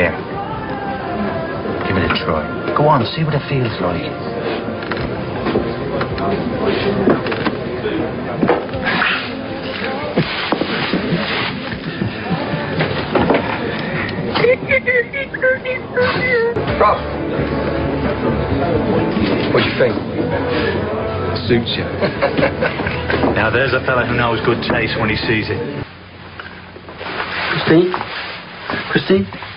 Here. Give it a try. Go on, see what it feels like. Rob. What do you think? Suits you. Now, there's a fella who knows good taste when he sees it. Christine? Christine?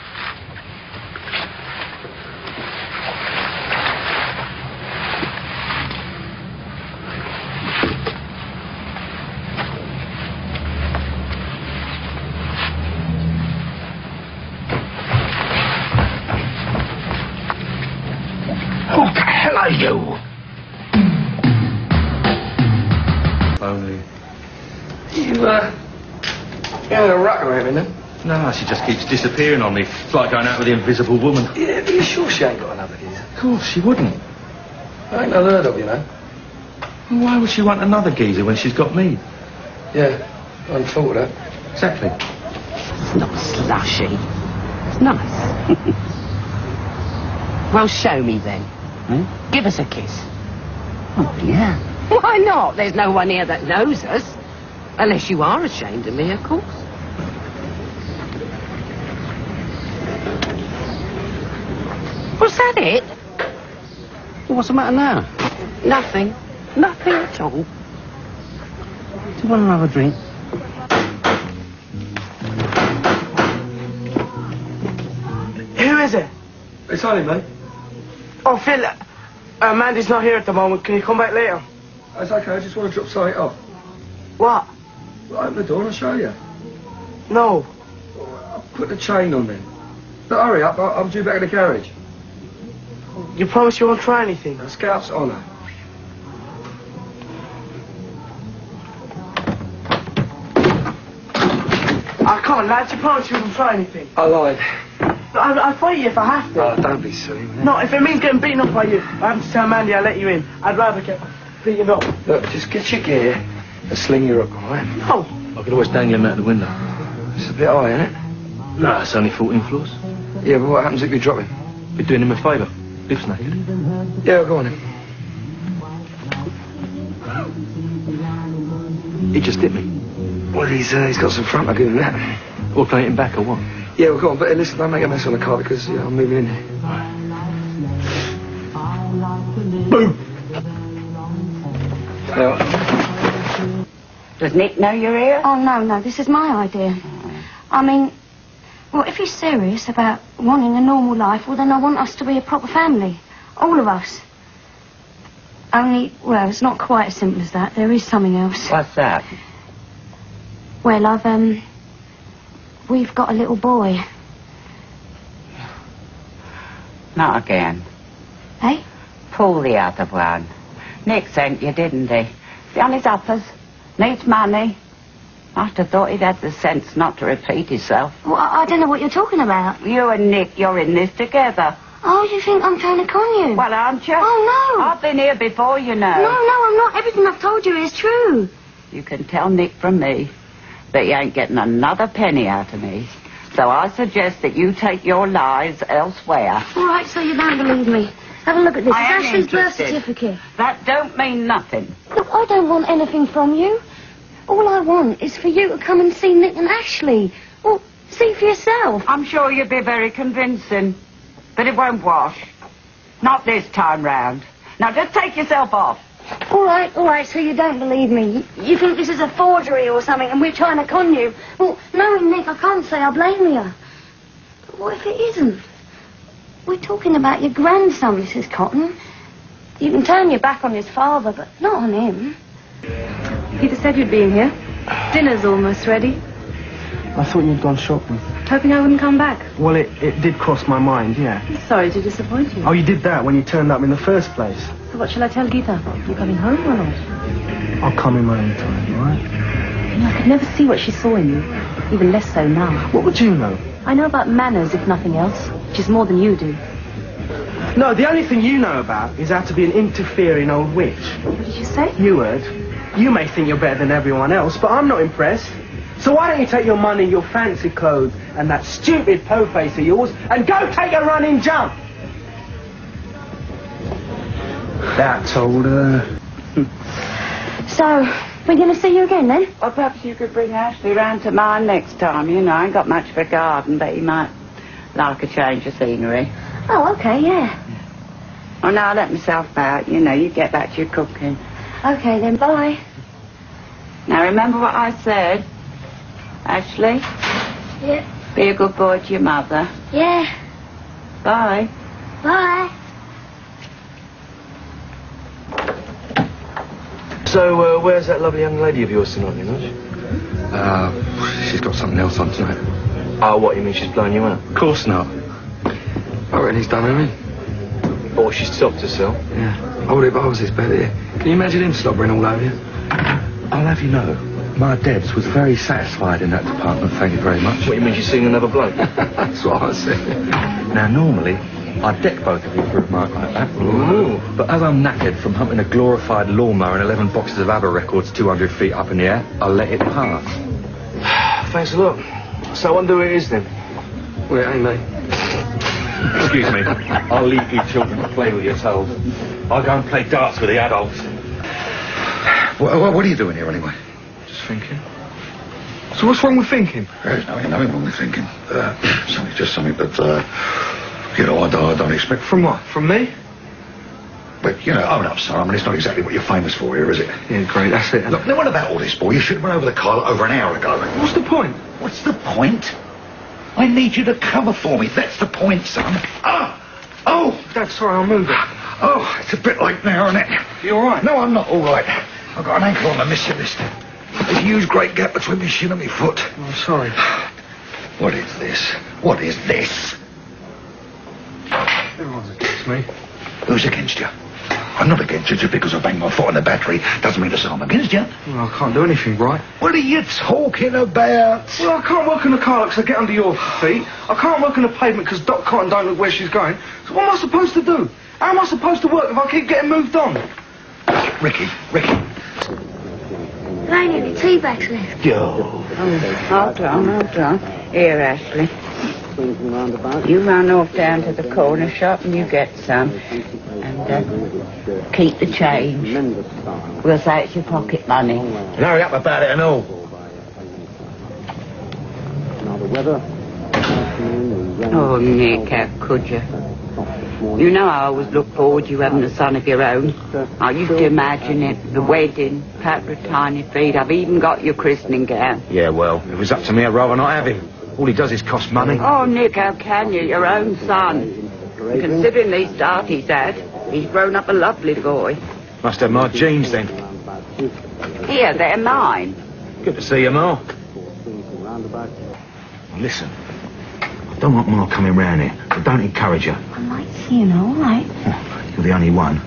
You, uh. You having a ruck around me, then? No, she just keeps disappearing on me. It's like going out with the invisible woman. Yeah, but you sure she ain't got another geezer? Of course, she wouldn't. I ain't never heard of, you know. Well, why would she want another geezer when she's got me? Yeah, I hadn't thought of that. Exactly. It's not slushy. It's nice. well, show me then. Hmm? Give us a kiss. Oh, yeah. Why not? There's no one here that knows us. Unless you are ashamed of me, of course. Was that it? Well, what's the matter now? Nothing. Nothing at all. Do you want another drink? Who is it? It's only mate. Oh, Phil. Uh, Mandy's not here at the moment. Can you come back later? It's okay, I just want to drop something off. What? Open the door and I'll show you. No. I'll put the chain on then. But hurry up, I'm due back in the carriage. You promise you won't try anything? A scout's honour. I can't, lads. You promise you won't try anything? I lied. I'll, I'll fight you if I have to. Oh, don't be silly, man. No, if it means getting beaten up by you, I have to tell Mandy I'll let you in. I'd rather get beaten up. Look, just get your gear and sling your hook, all right? No. I could always dangle him out the window. It's a bit high, isn't it? No, it's only 14 floors. Yeah, but what happens if you drop him? Be doing him a favour. Lives naked. Yeah, go on then. He just hit me. Well, he's, uh, he's got some front, him that. Or can I hit him back or what? Yeah, well, go on, but uh, listen, don't make a mess on the car because yeah, I'm moving in here. Boom! Now, Does Nick know you're here? Oh, no, no, this is my idea. I mean, well, if he's serious about wanting a normal life, well, then I want us to be a proper family. All of us. Only, well, it's not quite as simple as that. There is something else. What's that? Well, I've, um, we've got a little boy. Not again. Eh? Pull the other one. Nick sent you, didn't he? He's on his uppers. Needs money. I'd have thought he'd had the sense not to repeat himself. Well, I, I don't know what you're talking about. You and Nick, you're in this together. Oh, you think I'm trying to con you? Well, aren't you? Oh, no. I've been here before, you know. No, no, I'm not. Everything I've told you is true. You can tell Nick from me that you ain't getting another penny out of me. So I suggest that you take your lies elsewhere. All right, so you don't believe me. Have a look at this. I it's Ashley's birth certificate. That don't mean nothing. Look, I don't want anything from you. All I want is for you to come and see Nick and Ashley. Well, see for yourself. I'm sure you'll be very convincing, but it won't wash. Not this time round. Now just take yourself off. All right, all right, so you don't believe me. You think this is a forgery or something and we're trying to con you. Well, knowing Nick, I can't say I blame you. But what if it isn't? We're talking about your grandson, Mrs. Cotton. You can turn your back on his father, but not on him. Peter said you'd be in here. Dinner's almost ready. I thought you'd gone shopping. Hoping I wouldn't come back. Well, it, it did cross my mind, yeah. Sorry to disappoint you. Oh, you did that when you turned up in the first place. So what shall I tell Geeta? You coming home or not? I'll come in my own time, all right? You know, I could never see what she saw in you. Even less so now. What would you know? I know about manners, if nothing else. Which is more than you do. No, the only thing you know about is how to be an interfering old witch. What did you say? You heard. You may think you're better than everyone else, but I'm not impressed. So why don't you take your money, your fancy clothes, and that stupid po face of yours, and go take a running jump? That's all, uh... So, we're going to see you again then? Well, perhaps you could bring Ashley round to mine next time. You know, I ain't got much of a garden, but he might like a change of scenery. Oh, okay, yeah. Well, now I let myself out. You know, you get back to your cooking. Okay then, bye. Now, remember what I said? Ashley, Yeah. be a good boy to your mother. Yeah. Bye. Bye. So, uh, where's that lovely young lady of yours tonight, you know? Uh, she's got something else on tonight. Oh, what, you mean she's blowing you out? Of course not. I reckon he's done her in. Or she's stopped herself? Yeah. Hold it, was his bed here. Can you imagine him slobbering all over you? I'll have you know, my Debs was very satisfied in that department, thank you very much. What, you mean she's seeing another bloke? That's what I said. Now, normally, I'd deck both of you for a remark like that. Ooh. But as I'm knackered from humping a glorified lawnmower and 11 boxes of ABBA records 200 feet up in the air, I'll let it pass. Thanks a lot. So I wonder who it is then. Well, it ain't me. Excuse me. I'll leave you children to play with yourselves. I'll go and play darts with the adults. What, what are you doing here anyway? Just thinking. So what's wrong with thinking? There's nothing, nothing wrong with thinking. Uh, something, just something that, uh, you know, I don't, I don't expect from. From what? From me? But, you know, own up, son. I mean, it's not exactly what you're famous for here, is it? Yeah, great, that's it. Look, now what about all this, boy? You should have run over the car over an hour ago. What's the point? What's the point? I need you to cover for me. That's the point, son. Ah! Oh! Dad, sorry, I'll move it. Oh, it's a bit late now, isn't it? You all right? No, I'm not all right. I've got an ankle on the mission list. There's a huge great gap between my shin and my foot. I'm oh, sorry. What is this? What is this? Everyone's against me. Who's against you? I'm not against you just because I banged my foot on the battery. Doesn't mean to say I'm against you. Well, I can't do anything right. What are you talking about? Well, I can't work in the car because I get under your feet. I can't work on the pavement because Dot Cotton don't look where she's going. So what am I supposed to do? How am I supposed to work if I keep getting moved on? Ricky, Ricky. There ain't any tea bags left. Yo. Oh, hold on, hold on. Here, Ashley. You run off down to the corner shop and you get some. And uh, keep the change. We'll say it's your pocket money. Hurry up about it and all. Oh, Nick, how could you? You know I always look forward to you having a son of your own. I used to imagine it, the wedding, pat with tiny feet. I've even got your christening gown. Yeah, well, if it was up to me, I'd rather not have him. All he does is cost money. Oh, Nick, how can you? Your own son. And considering the start he's had, he's grown up a lovely boy. Must have my jeans, then. Here, they're mine. Good to see you, Ma. Listen, I don't want Ma coming round here, but don't encourage her. I might see you now, all right. You're the only one.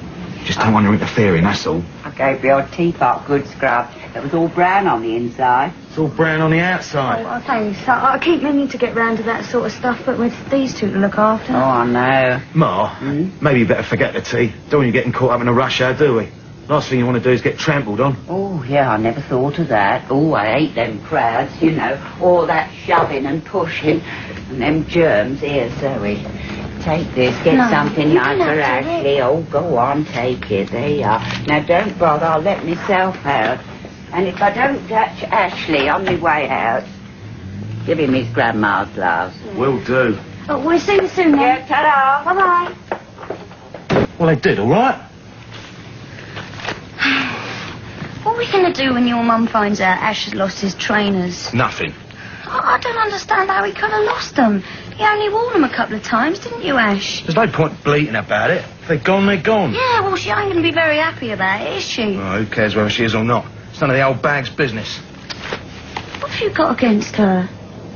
Just don't want her interfering, that's all. I gave your teapot good scrub. It was all brown on the inside. It's all brown on the outside. Oh, thanks. I, I keep meaning to get round to that sort of stuff, but with these two to look after. Oh, I know. Ma, hmm? maybe you better forget the tea. Don't want you getting caught up in a rush hour, do we? Last thing you want to do is get trampled on. Oh, yeah, I never thought of that. Oh, I hate them crowds, you know. All that shoving and pushing. And them germs. Here, Zoe. Take this. Get No, something you nice can for have it. Ashley. Oh, go on, take it. There you are. Now, don't bother. I'll let myself out. And if I don't catch Ashley on my way out, give him his grandma's love. Will do. Oh, we'll see you soon then. Yeah, ta-da. Bye-bye. Well, they did, all right? What are we going to do when your mum finds out Ash has lost his trainers? Nothing. I I don't understand how he could have lost them. He only wore them a couple of times, didn't you, Ash? There's no point bleating about it. If they're gone, they're gone. Yeah, well, she ain't going to be very happy about it, is she? Oh, who cares whether she is or not? It's none of the old bag's business. What have you got against her?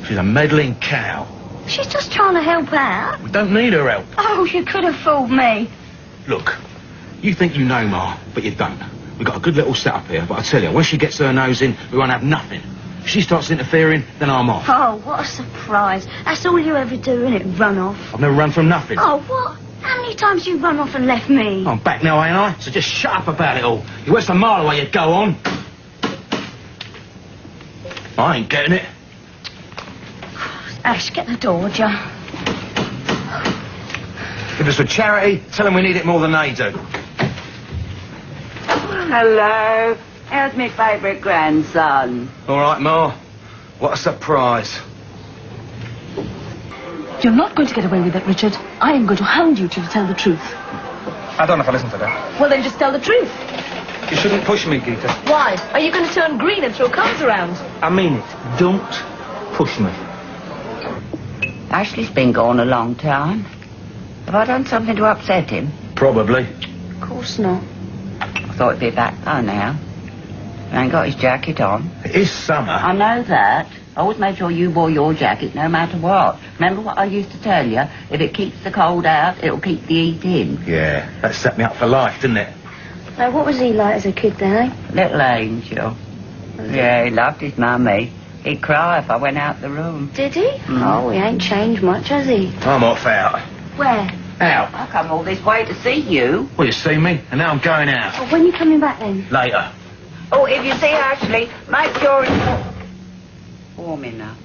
She's a meddling cow. She's just trying to help out. We don't need her help. Oh, you could have fooled me. Look, you think you know Ma, but you don't. We've got a good little setup here, but I tell you, when she gets her nose in, we won't have nothing. If she starts interfering, then I'm off. Oh, what a surprise. That's all you ever do, isn't it? Run off. I've never run from nothing. Oh, what? How many times you run off and left me? I'm back now, ain't I? So just shut up about it all. You went a mile away, you go on. I ain't getting it. Ash, get the door, would ya? If it's for charity, tell them we need it more than they do. Hello. How's my favourite grandson? All right, Ma. What a surprise. You're not going to get away with it, Richard. I am going to hound you to tell the truth. I don't know if I listen to that. Well, then just tell the truth. You shouldn't push me, Geeta. Why? Are you going to turn green and throw cards around? I mean it. Don't push me. Ashley's been gone a long time. Have I done something to upset him? Probably. Of course not. I thought he'd be back by now. He ain't got his jacket on. It is summer. I know that. I always made sure you wore your jacket no matter what. Remember what I used to tell you? If it keeps the cold out, it'll keep the heat in. Yeah, that set me up for life, didn't it? Now, what was he like as a kid then, eh? Little angel. Yeah, he loved his mummy. He'd cry if I went out the room. Did he? Oh, he ain't changed much, has he? I'm off out. Where? Out. I come all this way to see you. Well, you see me, and now I'm going out. Oh, when you coming back then? Later. Oh, if you see Ashley, my cure is wa- warm enough.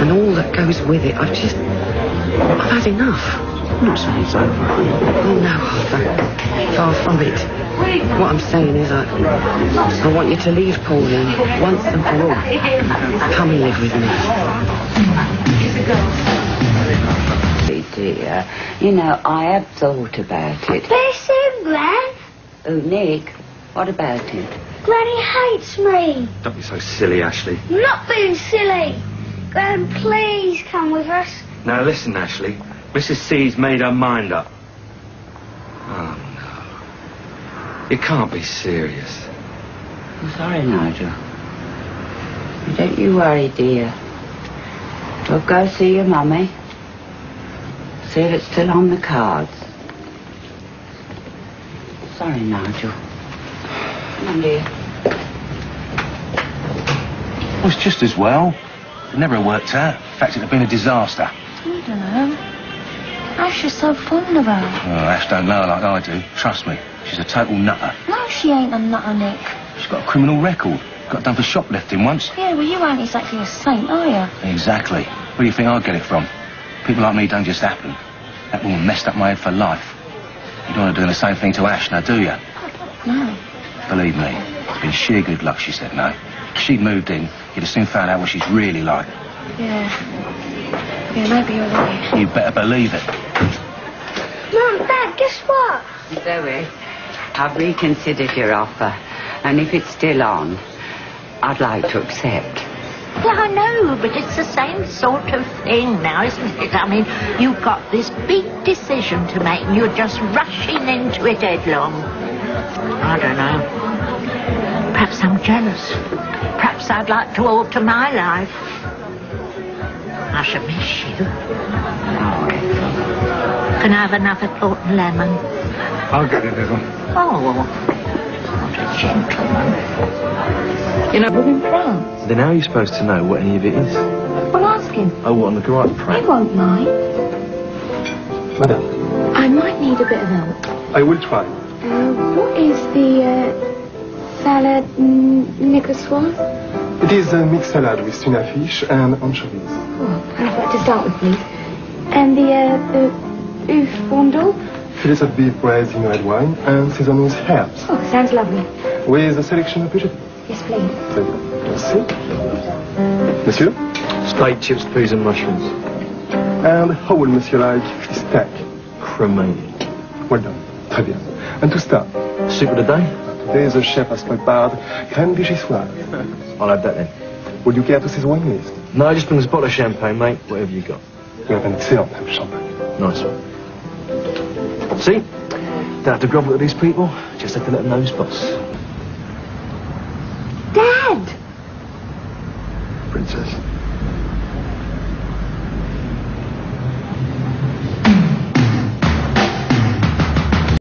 and all that goes with it. I've just. I've had enough. I'm not saying it's over. Oh, no, Arthur. Far from it. What I'm saying is, I, I want you to leave Pauline once and for all. Come and live with me. Hey, dear. You know, I have thought about it. Bless him, Gran. Oh, Nick, what about it? Granny hates me. Don't be so silly, Ashley. I'm not being silly. Gran, please come with us. Now listen, Ashley. Mrs. C's made her mind up. Oh, no. You can't be serious. I'm sorry, Nigel. Don't you worry, dear. We'll go see your mummy. See if it's still on the cards. Sorry, Nigel. Come on, dear. Well, it's just as well. It never worked out. In fact, it'd have been a disaster. I don't know. Ash is so fond of her. Oh, Ash don't know her like I do. Trust me. She's a total nutter. No, she ain't a nutter, Nick. She's got a criminal record. Got done for shoplifting once. Yeah, well, you ain't exactly a saint, are you? Exactly. Where do you think I get it from? People like me don't just happen. That woman messed up my head for life. You don't want to do the same thing to Ash now, do you? No. Believe me, it's been sheer good luck she said no. If she'd moved in, you'd have soon found out what she's really like. Yeah. Yeah, maybe you're right. You better believe it. Mum, Dad, guess what? Zoe, I've reconsidered your offer. And if it's still on, I'd like to accept. Yeah, I know, but it's the same sort of thing now, isn't it? I mean, you've got this big decision to make and you're just rushing into it headlong. I don't know. Perhaps I'm jealous. Perhaps I'd like to alter my life. I shall miss you. Can I have another port and lemon? I'll get it, Ethel. Oh, a gentleman. You know, we're in France. Then how are you supposed to know what any of it is? Well, ask him. Oh, what, on the He prank? won't mind. Madame, I might need a bit of help. I will try. Uh, what is the uh, salad mm, niçoise? It is a mixed salad with tuna fish and anchovies. Oh, I'd like to start with, please. And the, uh, the fondue? Fillets of beef braised in red wine and seasoned with herbs. Oh, sounds lovely. With a selection of vegetables. Yes, please. Très bien. Merci. Monsieur? Steak, chips, peas and mushrooms. And how will monsieur like his steak? Cremated. Well done. Très bien. And to start, Soup of the day? today the chef has prepared crème vichyssoise. I'll have that then. Would you care to see the wine list? No, just bring us a bottle of champagne, mate. Whatever you got. We have an excellent champagne. Nice one. See? Don't have to grovel to these people. Just let them know who's boss.